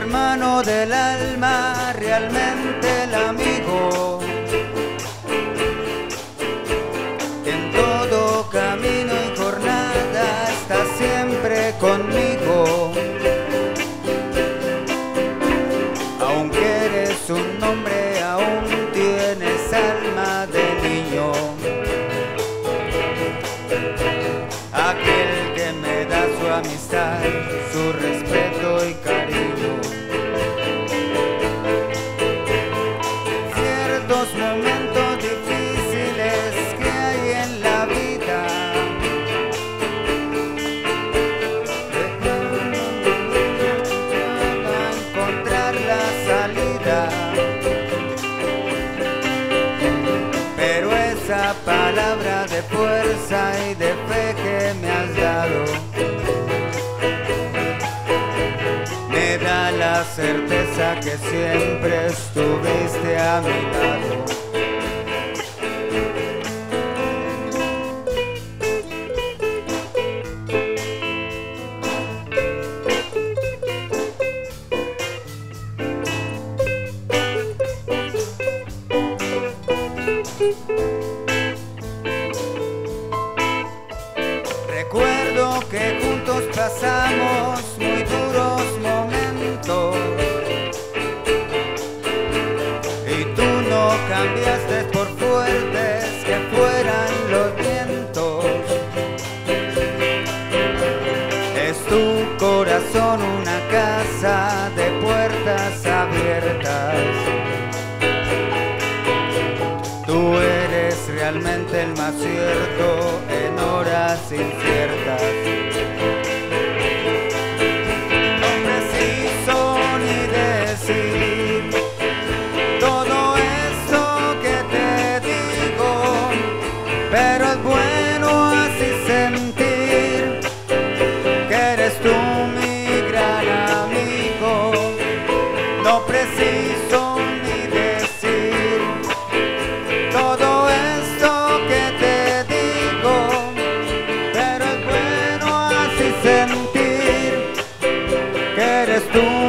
hermano del alma, realmente el amigo. En todo camino y jornada está siempre conmigo. Aunque eres un hombre, aún tienes alma de niño. Aquel que me da su amistad, su respeto y cariño. Esa palabra de fuerza y de fe que me has dado me da la certeza que siempre estuviste a mi lado. Tu corazón una casa de puertas abiertas. Tú eres realmente el más cierto en horas inciertas. eres.